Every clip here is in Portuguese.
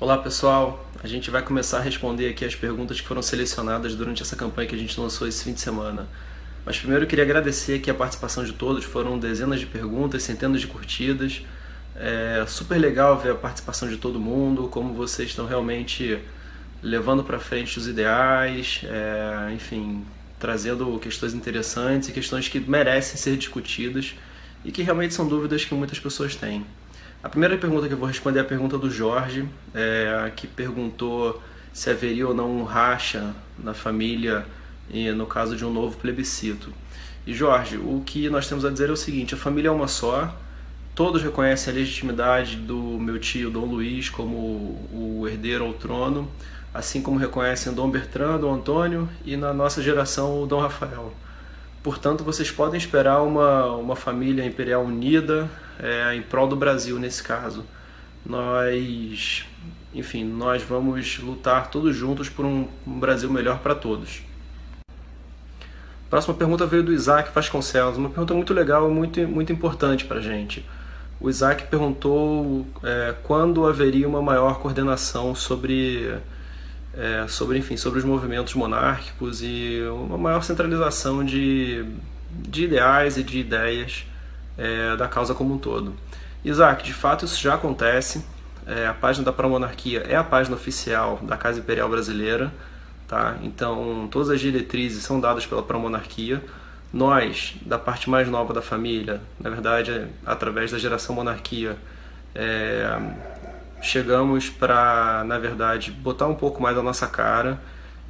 Olá pessoal, a gente vai começar a responder aqui as perguntas que foram selecionadas durante essa campanha que a gente lançou esse fim de semana. Mas primeiro eu queria agradecer aqui a participação de todos, foram dezenas de perguntas, centenas de curtidas. É super legal ver a participação de todo mundo, como vocês estão realmente levando para frente os ideais, é, enfim, trazendo questões interessantes e questões que merecem ser discutidas e que realmente são dúvidas que muitas pessoas têm. A primeira pergunta que eu vou responder é a pergunta do Jorge, é, que perguntou se haveria ou não um racha na família e no caso de um novo plebiscito. E Jorge, o que nós temos a dizer é o seguinte: a família é uma só, todos reconhecem a legitimidade do meu tio Dom Luiz como o herdeiro ao trono, assim como reconhecem Dom Bertrand, Dom Antônio e na nossa geração o Dom Rafael. Portanto, vocês podem esperar uma, uma família imperial unida, é, em prol do Brasil nesse caso. Nós, enfim, nós vamos lutar todos juntos por um, um Brasil melhor para todos. Próxima pergunta veio do Isaac Vasconcelos, uma pergunta muito legal muito, muito importante para a gente. O Isaac perguntou é, quando haveria uma maior coordenação sobre, é, sobre, enfim, sobre os movimentos monárquicos e uma maior centralização de, de ideais e de ideias é, da causa como um todo. Isaac, de fato isso já acontece. É, a página da Promonarquia é a página oficial da Casa Imperial Brasileira, tá? Então todas as diretrizes são dadas pela Promonarquia. Nós, da parte mais nova da família, na verdade, através da geração monarquia, é, chegamos para, na verdade, botar um pouco mais a nossa cara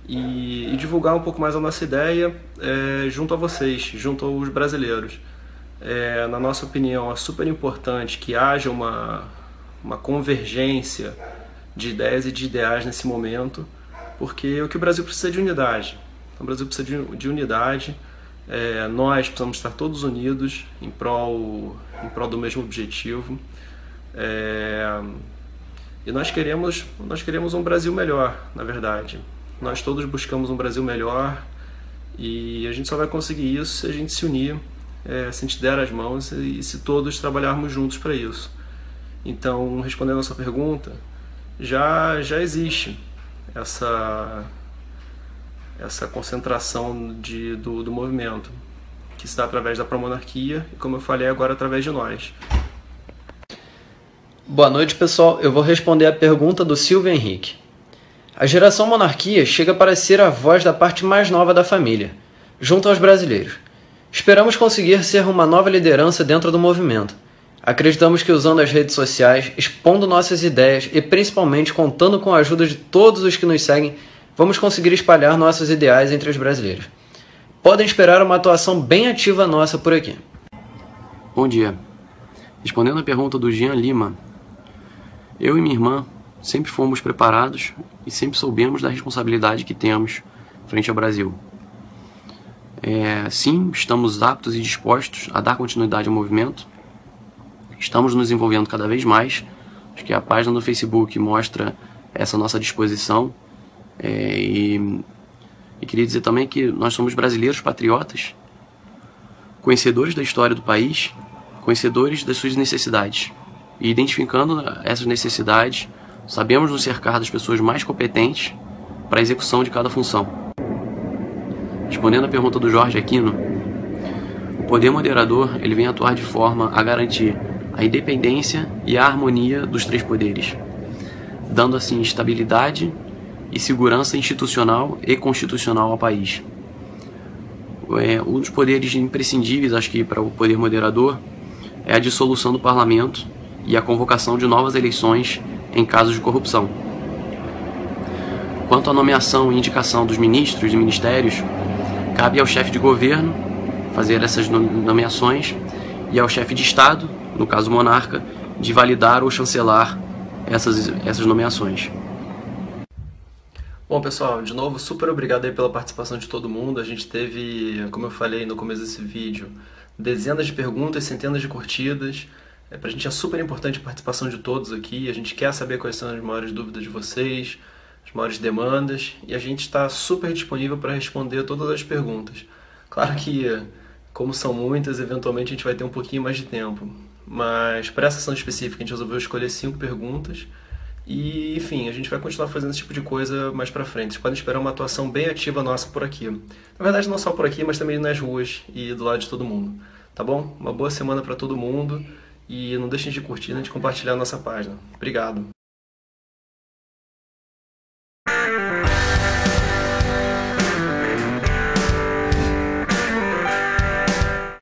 e, e divulgar um pouco mais a nossa ideia é, junto a vocês, junto aos brasileiros é, na nossa opinião, é super importante que haja uma, uma convergência de ideias e de ideais nesse momento, porque o que o Brasil precisa é de unidade. O Brasil precisa de, de unidade, é, nós precisamos estar todos unidos em prol, em prol do mesmo objetivo. É, e nós queremos, nós queremos um Brasil melhor, na verdade. Nós todos buscamos um Brasil melhor e a gente só vai conseguir isso se a gente se unir é, se a gente der as mãos e se todos trabalharmos juntos para isso. Então, respondendo a sua pergunta, já, já existe essa, essa concentração de, do, do movimento, que dá através da promonarquia e, como eu falei agora, através de nós. Boa noite, pessoal. Eu vou responder a pergunta do Silvio Henrique. A geração monarquia chega para ser a voz da parte mais nova da família, junto aos brasileiros. Esperamos conseguir ser uma nova liderança dentro do movimento. Acreditamos que usando as redes sociais, expondo nossas ideias e principalmente contando com a ajuda de todos os que nos seguem, vamos conseguir espalhar nossos ideais entre os brasileiros. Podem esperar uma atuação bem ativa nossa por aqui. Bom dia. Respondendo à pergunta do Jean Lima, eu e minha irmã sempre fomos preparados e sempre soubemos da responsabilidade que temos frente ao Brasil. É, sim, estamos aptos e dispostos a dar continuidade ao movimento. Estamos nos envolvendo cada vez mais. Acho que a página do Facebook mostra essa nossa disposição. É, e, e queria dizer também que nós somos brasileiros patriotas, conhecedores da história do país, conhecedores das suas necessidades. E identificando essas necessidades, sabemos nos cercar das pessoas mais competentes para a execução de cada função. Respondendo à pergunta do Jorge Aquino, o poder moderador ele vem atuar de forma a garantir a independência e a harmonia dos três poderes, dando assim estabilidade e segurança institucional e constitucional ao país. É, um dos poderes imprescindíveis, acho que, para o poder moderador é a dissolução do parlamento e a convocação de novas eleições em casos de corrupção. Quanto à nomeação e indicação dos ministros e ministérios, Cabe ao chefe de governo fazer essas nomeações e ao chefe de Estado, no caso monarca, de validar ou chancelar essas, essas nomeações. Bom, pessoal, de novo, super obrigado aí pela participação de todo mundo. A gente teve, como eu falei no começo desse vídeo, dezenas de perguntas, centenas de curtidas. É, para a gente é super importante a participação de todos aqui. A gente quer saber quais são as maiores dúvidas de vocês, as maiores demandas e a gente está super disponível para responder todas as perguntas. Claro que, como são muitas, eventualmente a gente vai ter um pouquinho mais de tempo, mas para essa ação específica a gente resolveu escolher cinco perguntas E, enfim, a gente vai continuar fazendo esse tipo de coisa mais pra frente. Vocês podem esperar uma atuação bem ativa nossa por aqui. Na verdade, não só por aqui, mas também nas ruas e do lado de todo mundo. Tá bom? Uma boa semana para todo mundo e não deixem de curtir e de compartilhar a nossa página. Obrigado!